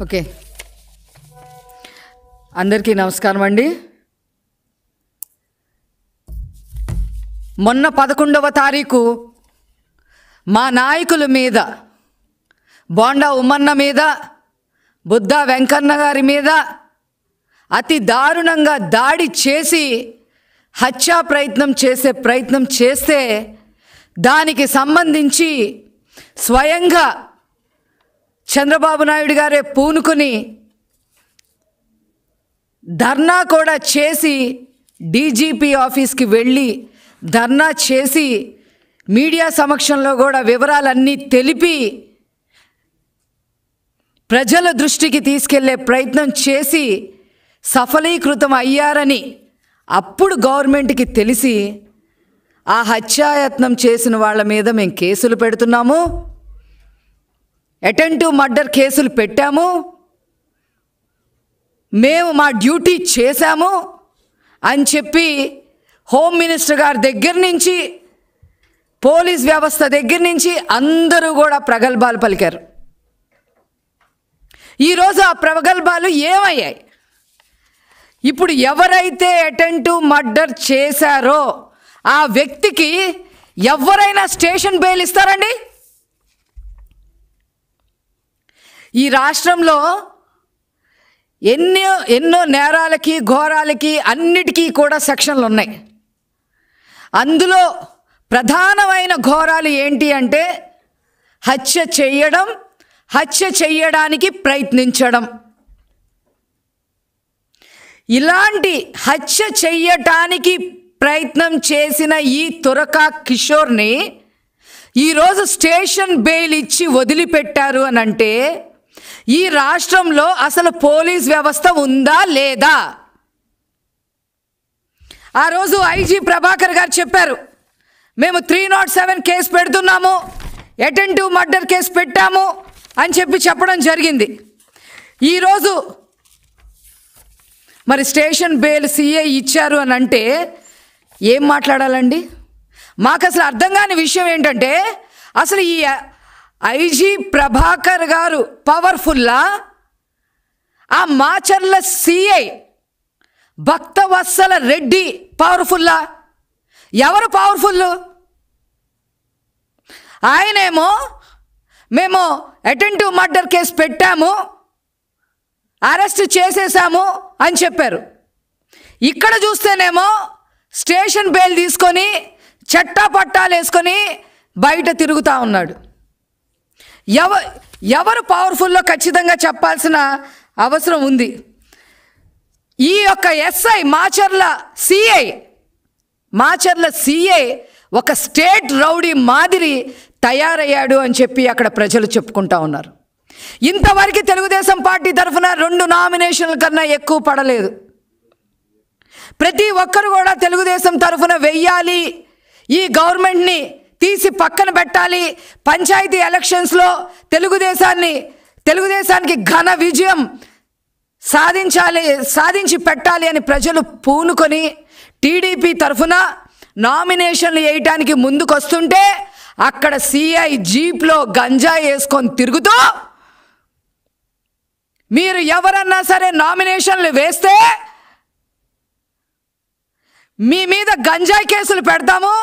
Okay. అందరికీ నమస్కారం అండి. మొన్న పదకొండవ తారీఖు మా నాయకుల మీద బోండా ఉమ్మన్న మీద బుద్ధ వెంకన్న గారి మీద అతి దారుణంగా దాడి చేసి హత్యా ప్రయత్నం చేసే ప్రయత్నం చేస్తే దానికి సంబంధించి స్వయంగా చంద్రబాబు నాయుడు గారే పూనుకొని ధర్నా కూడా చేసి డీజీపీ ఆఫీస్కి వెళ్ళి ధర్నా చేసి మీడియా సమక్షంలో కూడా వివరాలన్నీ తెలిపి ప్రజల దృష్టికి తీసుకెళ్ళే ప్రయత్నం చేసి సఫలీకృతం అయ్యారని అప్పుడు గవర్నమెంట్కి తెలిసి ఆ హత్యాయత్నం చేసిన వాళ్ళ మీద మేము కేసులు పెడుతున్నాము. అటెంటివ్ మర్డర్ కేసులు పెట్టాము. మేము మా డ్యూటీ చేశాము అని చెప్పి హోమ్ మినిస్టర్ గారి దగ్గర నుంచి పోలీస్ వ్యవస్థ దగ్గర నుంచి అందరూ కూడా ప్రగల్భాలు పలికారు. ఈరోజు ఆ ప్రగల్భాలు ఏమయ్యాయి? ఇప్పుడు ఎవరైతే అటెంటివ్ మర్డర్ చేశారో ఆ వ్యక్తికి ఎవరైనా స్టేషన్ బెయిల్ ఇస్తారండి? ఈ రాష్ట్రంలో ఎన్నో ఎన్నో నేరాలకి ఘోరాలకి అన్నిటికీ కూడా సెక్షన్లు ఉన్నాయి. అందులో ప్రధానమైన ఘోరాలు ఏంటి అంటే హత్య చేయడం హత్య చేయడానికి ప్రయత్నించడం. ఇలాంటి హత్య చెయ్యటానికి ప్రయత్నం చేసిన ఈ తురకా కిషోర్ని ఈరోజు స్టేషన్ బెయిల్ ఇచ్చి వదిలిపెట్టారు అని అంటే ఈ రాష్ట్రంలో అసలు పోలీస్ వ్యవస్థ ఉందా లేదా? ఆ రోజు ఐజీ ప్రభాకర్ గారు చెప్పారు మేము త్రీ నాట్ సెవెన్ కేసు పెడుతున్నాము అటెంటివ్ మర్డర్ కేసు పెట్టాము అని చెప్పి చెప్పడం జరిగింది. ఈరోజు మరి స్టేషన్ బెయిల్ సీఏ ఇచ్చారు అని అంటే ఏం మాట్లాడాలండి? మాకు అసలు అర్థం కాని విషయం ఏంటంటే అసలు ఈ ఐజీ ప్రభాకర్ గారు పవర్ఫుల్లా? ఆ మాచర్ల సిఐ భక్తవత్సల రెడ్డి పవర్ఫుల్లా? ఎవరు పవర్ఫుల్ ఆయనేమో మేము అటెంటివ్ మర్డర్ కేసు పెట్టాము అరెస్ట్ చేసేసాము అని చెప్పారు. ఇక్కడ చూస్తేనేమో స్టేషన్ బెయిల్ తీసుకొని చట్టా పట్టాలు వేసుకొని బయట తిరుగుతూ ఉన్నాడు. ఎవ ఎవరు పవర్ఫుల్లో ఖచ్చితంగా చెప్పాల్సిన అవసరం ఉంది. ఈ యొక్క SI Macherla CI Macherla CI ఒక స్టేట్ రౌడీ మాదిరి తయారయ్యాడు అని చెప్పి అక్కడ ప్రజలు చెప్పుకుంటా ఉన్నారు. ఇంతవరకు తెలుగుదేశం పార్టీ తరఫున రెండు నామినేషన్ల కన్నా ఎక్కువ పడలేదు. ప్రతి ఒక్కరు కూడా తెలుగుదేశం తరఫున వెయ్యాలి. ఈ గవర్నమెంట్ని తీసి పక్కన పెట్టాలి. పంచాయతీ ఎలక్షన్స్లో తెలుగుదేశాన్ని తెలుగుదేశానికి ఘన విజయం సాధించాలి సాధించి పెట్టాలి అని ప్రజలు పూనుకొని టీడీపీ తరఫున నామినేషన్లు వేయటానికి ముందుకొస్తుంటే అక్కడ సిఐ జీప్లో గంజా వేసుకొని తిరుగుతూ మీరు ఎవరన్నా సరే నామినేషన్లు వేస్తే మీ మీద గంజాయి కేసులు పెడతాము.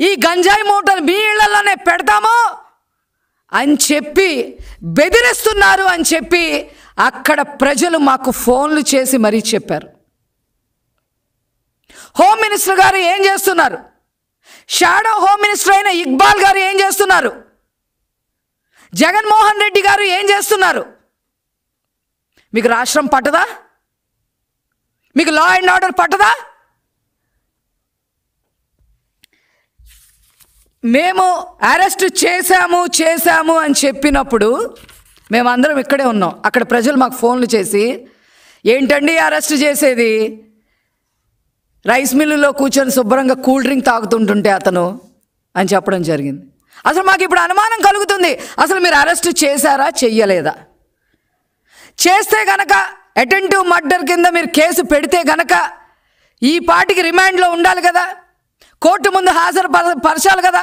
ఈ గంజాయి మూటలు మీ ఇళ్ళలోనే పెడతాము అని చెప్పి బెదిరిస్తున్నారు అని చెప్పి అక్కడ ప్రజలు మాకు ఫోన్లు చేసి మరీ చెప్పారు. హోమ్ మినిస్టర్ గారు ఏం చేస్తున్నారు? షాడో హోమ్ మినిస్టర్ అయిన ఇక్బాల్ గారు ఏం చేస్తున్నారు? జగన్మోహన్ రెడ్డి గారు ఏం చేస్తున్నారు? మీకు రాష్ట్రం పట్టదా? మీకు లా అండ్ ఆర్డర్ పట్టదా? మేము అరెస్ట్ చేశాము చేశాము అని చెప్పినప్పుడు మేమందరం ఇక్కడే ఉన్నాం. అక్కడ ప్రజలు మాకు ఫోన్లు చేసి ఏంటండి అరెస్ట్ చేసేది? రైస్ మిల్లులో కూర్చొని శుభ్రంగా కూల్ డ్రింక్ తాగుతుంటుంటే అతను అని చెప్పడం జరిగింది. అసలు మాకు ఇప్పుడు అనుమానం కలుగుతుంది. అసలు మీరు అరెస్ట్ చేశారా చెయ్యలేదా? చేస్తే గనక అటెంటివ్ మర్డర్ కింద మీరు కేసు పెడితే గనక ఈ పాటికి రిమాండ్లో ఉండాలి కదా? కోర్టు ముందు హాజరు పరచాలి కదా.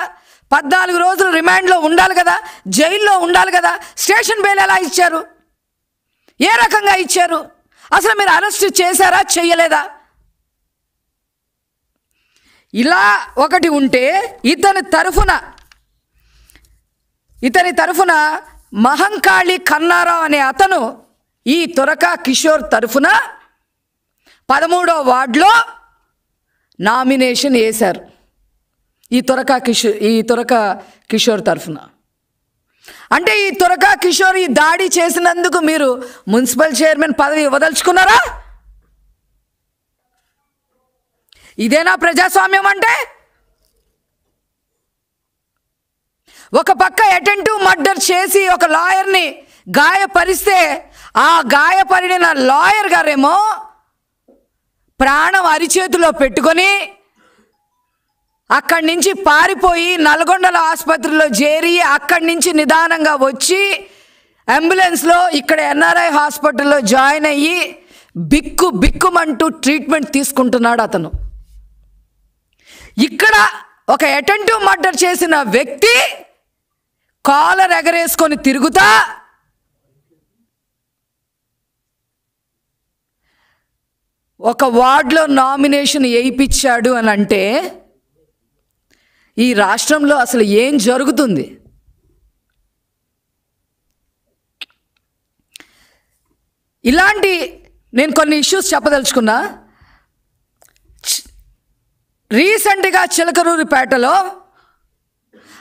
పద్నాలుగు రోజులు రిమాండ్లో ఉండాలి కదా. జైల్లో ఉండాలి కదా. స్టేషన్ బెయిల్ ఎలా ఇచ్చారు? ఏ రకంగా ఇచ్చారు? అసలు మీరు అరెస్ట్ చేశారా? చెయ్యలేదా ఇలా ఒకటి ఉంటే ఇతని తరఫున ఇతని తరఫున మహంకాళి కన్నారావు అనే అతను ఈ తురక కిషోర్ తరఫున పదమూడో వార్డులో నామినేషన్ వేశారు. ఈ తురక కిషోర్ ఈ తురక కిషోర్ తరఫున. అంటే ఈ తురక కిషోర్ ఈ దాడి చేసినందుకు మీరు మున్సిపల్ చైర్మన్ పదవి ఇవ్వదలుచుకున్నారా? ఇదేనా ప్రజాస్వామ్యం అంటే? ఒక పక్క అటెంటివ్ మర్డర్ చేసి ఒక లాయర్ని గాయపరిస్తే ఆ గాయపడిన లాయర్ గారేమో ప్రాణం అరిచేతిలో పెట్టుకొని అక్కడి నుంచి పారిపోయి నల్గొండల ఆసుపత్రిలో చేరి అక్కడి నుంచి నిదానంగా వచ్చి అంబులెన్స్లో ఇక్కడ ఎన్ఆర్ఐ హాస్పిటల్లో జాయిన్ అయ్యి బిక్కు బిక్కుమంటూ ట్రీట్మెంట్ తీసుకుంటున్నాడు అతను. ఇక్కడ ఒక అటెంటివ్ మర్డర్ చేసిన వ్యక్తి కాలర్ ఎగరేసుకొని తిరుగుతా ఒక వార్డులో నామినేషన్ వేయిపించాడు అని అంటే ఈ రాష్ట్రంలో అసలు ఏం జరుగుతుంది? ఇలాంటి నేను కొన్ని ఇష్యూస్ చెప్పదలుచుకున్నా. చి- రీసెంట్గా చిలకరూరిపేటలో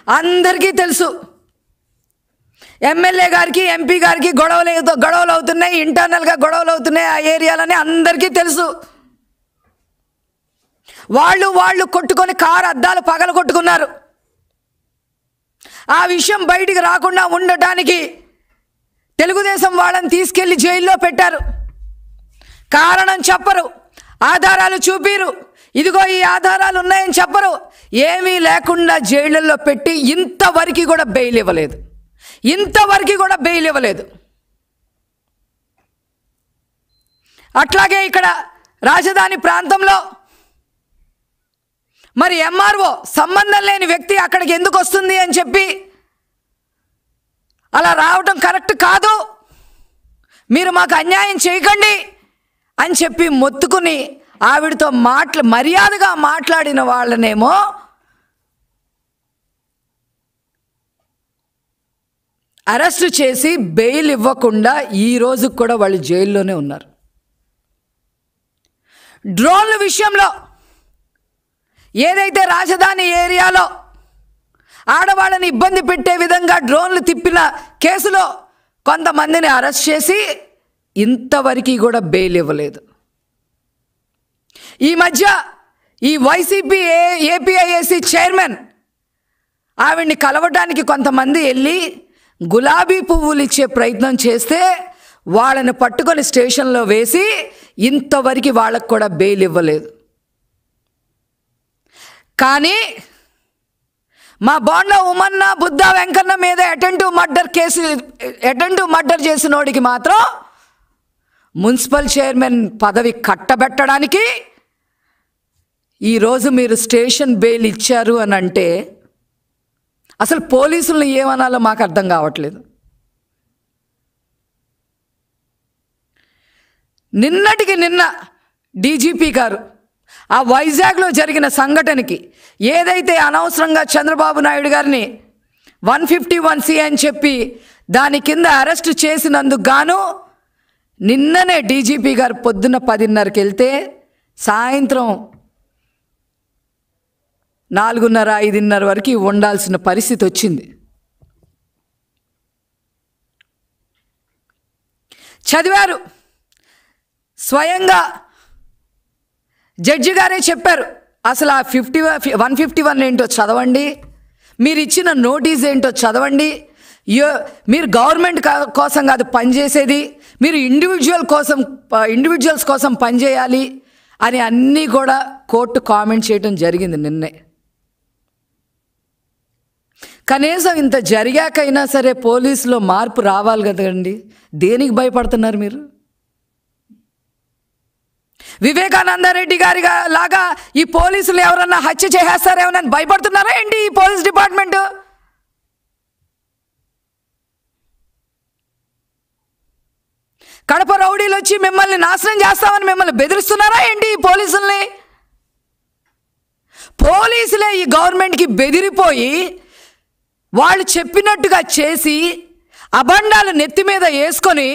అందరికీ తెలుసు ఎమ్మెల్యే గారికి ఎంపీ గారికి గొడవలు గొడవలు అవుతున్నాయి ఇంటర్నల్గా గొడవలు అవుతున్నాయి ఆ ఏరియాలని అందరికీ తెలుసు. వాళ్ళు వాళ్ళు కొట్టుకొని కారు అద్దాలు పగల కొట్టుకున్నారు. ఆ విషయం బయటికి రాకుండా ఉండటానికి తెలుగుదేశం వాళ్ళని తీసుకెళ్ళి జైల్లో పెట్టారు. కారణం చెప్పరు ఆధారాలు చూపిరు. ఇదిగో ఈ ఆధారాలు ఉన్నాయని చెప్పరు. ఏమీ లేకుండా జైళ్ళల్లో పెట్టి ఇంతవరకు కూడా బెయిల్ ఇవ్వలేదు. ఇంతవరకు కూడా బెయిల్ ఇవ్వలేదు. అట్లాగే ఇక్కడ రాజధాని ప్రాంతంలో మరి ఎంఆర్ఓ సంబంధం లేని వ్యక్తి అక్కడికి ఎందుకు వస్తుంది అని చెప్పి అలా రావటం కరెక్ట్ కాదు. మీరు మాకు అన్యాయం చేయకండి అని చెప్పి మొత్తుకుని ఆవిడతో మాట్లా మర్యాదగా మాట్లాడిన వాళ్ళనేమో అరెస్ట్ చేసి బెయిల్ ఇవ్వకుండా ఈ రోజు కూడా వాళ్ళు జైల్లోనే ఉన్నారు. డ్రోన్ల విషయంలో ఏదైతే రాజధాని ఏరియాలో ఆడవాళ్ళని ఇబ్బంది పెట్టే విధంగా డ్రోన్లు తిప్పిన కేసులో కొంతమందిని అరెస్ట్ చేసి ఇంతవరకు కూడా బెయిల్ ఇవ్వలేదు. ఈ మధ్య ఈ వైసీపీ ఏ ఏపీఐఏసీ చైర్మన్ ఆవిడ్ని కలవడానికి కొంతమంది వెళ్ళి గులాబీ పువ్వులు ఇచ్చే ప్రయత్నం చేస్తే వాళ్ళని పట్టుకొని స్టేషన్లో వేసి ఇంతవరకు వాళ్ళకు కూడా బెయిల్ ఇవ్వలేదు. కానీ మా బోండ ఉమన్న బుద్ధ వెంకన్న మీద attempt murder case attempt murder చేసినోడికి మాత్రం మున్సిపల్ చైర్మన్ పదవి కట్టబెట్టడానికి ఈరోజు మీరు స్టేషన్ బెయిల్ ఇచ్చారు అని అంటే అసలు పోలీసులను ఏమనాలో మాకు అర్థం కావట్లేదు. నిన్నటికి నిన్న డీజీపీ గారు ఆ వైజాగ్లో జరిగిన సంఘటనకి ఏదైతే అనవసరంగా చంద్రబాబు నాయుడు గారిని వన్ ఫిఫ్టీ వన్ సి అని చెప్పి దాని కింద అరెస్ట్ చేసినందుకు గాను నిన్ననే డీజీపీ గారు పొద్దున్న పదిన్నరకి వెళ్తే సాయంత్రం నాలుగున్నర ఐదున్నర వరకు ఉండాల్సిన పరిస్థితి వచ్చింది. చదివారు. స్వయంగా జడ్జి గారే చెప్పారు అసలు ఆ ఫిఫ్టీ వన్ ఫిఫ్టీ వన్ ఏంటో చదవండి మీరు ఇచ్చిన నోటీస్ ఏంటో చదవండి యో మీరు గవర్నమెంట్ కోసం కాదు పనిచేసేది మీరు ఇండివిజువల్ కోసం ఇండివిజువల్స్ కోసం పనిచేయాలి అని అన్నీ కూడా కోర్టు కామెంట్ చేయడం జరిగింది నిన్నే. కనీసం ఇంత జరిగాకైనా సరే పోలీసులో మార్పు రావాలి కదండి. దేనికి భయపడుతున్నారు మీరు? వివేకానందరెడ్డి గారి లాగా ఈ పోలీసులు ఎవరన్నా హత్య చేసేస్తారేమోనని భయపడుతున్నారా ఏంటి ఈ పోలీస్ డిపార్ట్మెంట్? కడప రౌడీలు వచ్చి మిమ్మల్ని నాశనం చేస్తామని మిమ్మల్ని బెదిరిస్తున్నారా ఏంటి ఈ పోలీసుల్ని? పోలీసులే ఈ గవర్నమెంట్కి బెదిరిపోయి వాళ్ళు చెప్పినట్టుగా చేసి అబండాలు నెత్తి మీద వేసుకొని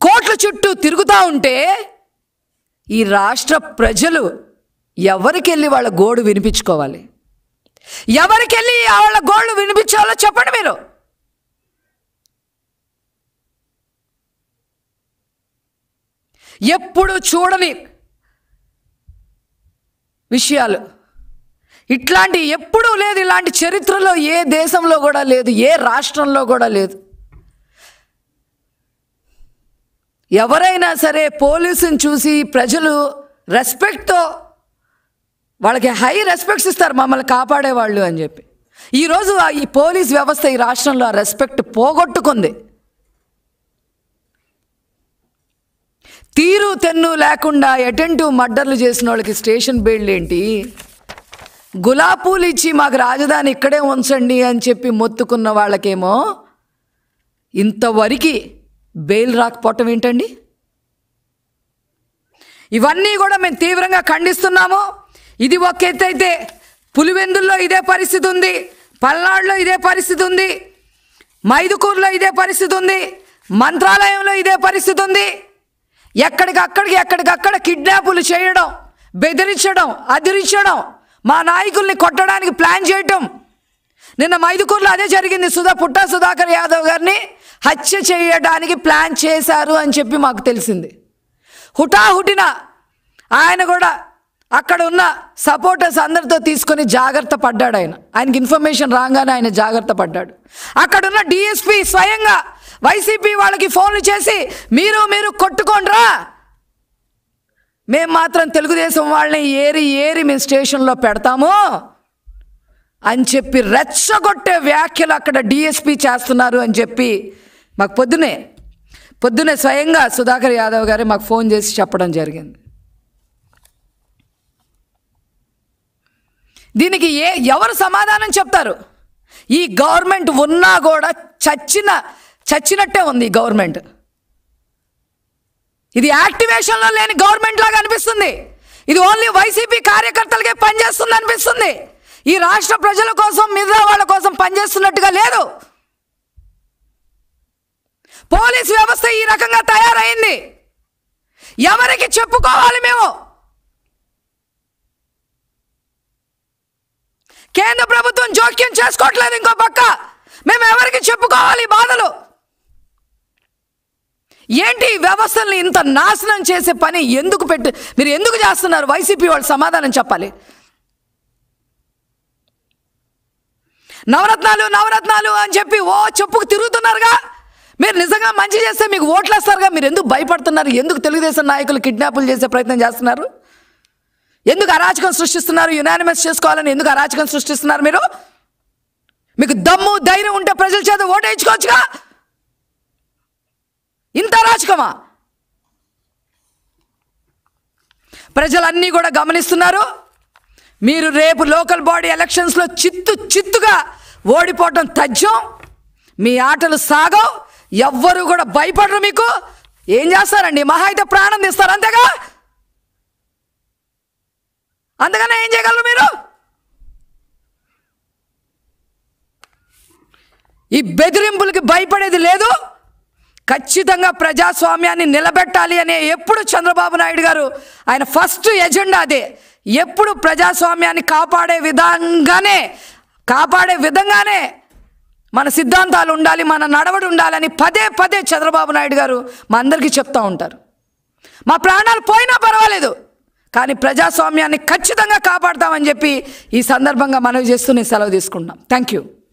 కోట్ల చుట్టూ తిరుగుతూ ఉంటే ఈ రాష్ట్ర ప్రజలు ఎవరికెళ్ళి వాళ్ళ గోడు వినిపించుకోవాలి? ఎవరికెళ్ళి వాళ్ళ గోళ్ళు వినిపించాలో చెప్పండి మీరు. ఎప్పుడు చూడని విషయాలు ఇట్లాంటి ఎప్పుడూ లేదు ఇలాంటి చరిత్రలో ఏ దేశంలో కూడా లేదు ఏ రాష్ట్రంలో కూడా లేదు. ఎవరైనా సరే పోలీసుని చూసి ప్రజలు రెస్పెక్ట్తో వాళ్ళకి హై రెస్పెక్ట్స్ ఇస్తారు మమ్మల్ని కాపాడేవాళ్ళు అని చెప్పి. ఈరోజు ఈ పోలీస్ వ్యవస్థ ఈ రాష్ట్రంలో ఆ రెస్పెక్ట్ పోగొట్టుకుంది. తీరు తెన్ను లేకుండా అటెంటివ్ మర్డర్లు చేసిన వాళ్ళకి స్టేషన్ బెయిల్ ఏంటి? గులాబీలు ఇచ్చి మాకు రాజధాని ఇక్కడే ఉంచండి అని చెప్పి మొత్తుకున్న వాళ్ళకేమో ఇంతవరకు బెయిల్ రాకపోవటం ఏంటండి? ఇవన్నీ కూడా మేము తీవ్రంగా ఖండిస్తున్నాము. ఇది ఒక ఎత్తు అయితే పులివెందుల్లో ఇదే పరిస్థితి ఉంది పల్నాడులో ఇదే పరిస్థితి ఉంది మైదుకూరులో ఇదే పరిస్థితి ఉంది మంత్రాలయంలో ఇదే పరిస్థితి ఉంది. ఎక్కడికక్కడికి ఎక్కడికక్కడ కిడ్నాపులు చేయడం బెదిరించడం అదిరించడం మా నాయకుల్ని కొట్టడానికి ప్లాన్ చేయటం. నిన్న మైదుకూరులో అదే జరిగింది. సుధా పుట్టా సుధాకర్ యాదవ్ గారిని హత్య చేయడానికి ప్లాన్ చేశారు అని చెప్పి మాకు తెలిసింది. హుటాహుటిన ఆయన కూడా అక్కడ ఉన్న సపోర్టర్స్ అందరితో తీసుకొని జాగ్రత్త పడ్డాడు ఆయన. ఆయనకి ఇన్ఫర్మేషన్ రాగానే ఆయన జాగ్రత్త పడ్డాడు. అక్కడున్న డిఎస్పి స్వయంగా వైసీపీ వాళ్ళకి ఫోన్లు చేసి మీరు మీరు కొట్టుకోండ్రా! మేము మాత్రం తెలుగుదేశం వాళ్ళని ఏరి ఏరి మేము స్టేషన్లో పెడతాము అని చెప్పి రెచ్చగొట్టే వ్యాఖ్యలు అక్కడ డిఎస్పి చేస్తున్నారు అని చెప్పి మాకు పొద్దునే పొద్దునే స్వయంగా సుధాకర్ యాదవ్ గారే మాకు ఫోన్ చేసి చెప్పడం జరిగింది. దీనికి ఏ ఎవరు సమాధానం చెప్తారు? ఈ గవర్నమెంట్ ఉన్నా కూడా చచ్చిన చచ్చినట్టే ఉంది ఈ గవర్నమెంట్. ఇది యాక్టివేషన్లో లేని గవర్నమెంట్ లాగా అనిపిస్తుంది. ఇది ఓన్లీ వైసీపీ కార్యకర్తలకే పనిచేస్తుంది అనిపిస్తుంది. ఈ రాష్ట్ర ప్రజల కోసం మిగతా వాళ్ళ కోసం పనిచేస్తున్నట్టుగా లేదు. పోలీస్ వ్యవస్థ ఈ రకంగా తయారైంది. ఎవరికి చెప్పుకోవాలి మేము? కేంద్ర ప్రభుత్వం జోక్యం చేసుకోవట్లేదు ఇంకో పక్క. మేము ఎవరికి చెప్పుకోవాలి బాధలు? ఏంటి ఈ వ్యవస్థల్ని ఇంత నాశనం చేసే పని ఎందుకు పెట్టు మీరు ఎందుకు చేస్తున్నారు? వైసీపీ వాళ్ళు సమాధానం చెప్పాలి. నవరత్నాలు నవరత్నాలు అని చెప్పి ఓ చెప్పుకు తిరుగుతున్నారుగా? మీరు నిజంగా మంచి చేస్తే మీకు ఓట్లు వేస్తారుగా మీరు ఎందుకు భయపడుతున్నారు? ఎందుకు తెలుగుదేశం నాయకులు కిడ్నాపులు చేసే ప్రయత్నం చేస్తున్నారు? ఎందుకు అరాచకం సృష్టిస్తున్నారు? యునానిమస్ చేసుకోవాలని ఎందుకు అరాచకం సృష్టిస్తున్నారు మీరు? మీకు దమ్ము ధైర్యం ఉంటే ప్రజల చేత ఓటేయించుకోవచ్చుగా? ఇంత అరాచకమా ప్రజలన్నీ కూడా గమనిస్తున్నారు. మీరు రేపు లోకల్ బాడీ ఎలక్షన్స్లో చిత్తు చిత్తుగా ఓడిపోవటం తథ్యం. మీ ఆటలు సాగవు. ఎవ్వరు కూడా భయపడరు మీకు. ఏం చేస్తారండి? మహా అయితే ప్రాణం తీస్తారు అంతేగా? అందుకనే ఏం చేయగలరు మీరు? ఈ బెదిరింపులకి భయపడేది లేదు. ఖచ్చితంగా ప్రజాస్వామ్యాన్ని నిలబెట్టాలి అనే ఎప్పుడు చంద్రబాబు నాయుడు గారు ఆయన ఫస్ట్ ఎజెండా అదే. ఎప్పుడు ప్రజాస్వామ్యాన్ని కాపాడే విధంగానే కాపాడే విధంగానే మన సిద్ధాంతాలు ఉండాలి మన నడవడి ఉండాలని పదే పదే చంద్రబాబు నాయుడు గారు మా అందరికీ చెప్తూ ఉంటారు. మా ప్రాణాలు పోయినా పర్వాలేదు కానీ ప్రజాస్వామ్యాన్ని ఖచ్చితంగా కాపాడతామని చెప్పి ఈ సందర్భంగా మనవి చేస్తూ నేను సెలవు తీసుకుంటున్నాం. Thank you